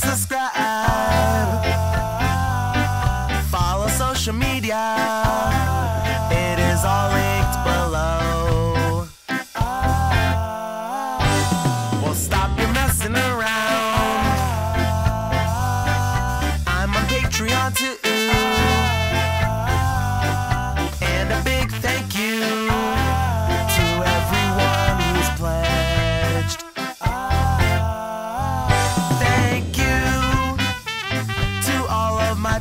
subscribe. Follow social media.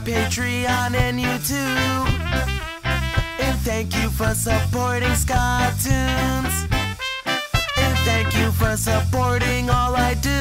Patreon and YouTube. And thank you for supporting Skatunes. And thank you for supporting all I do.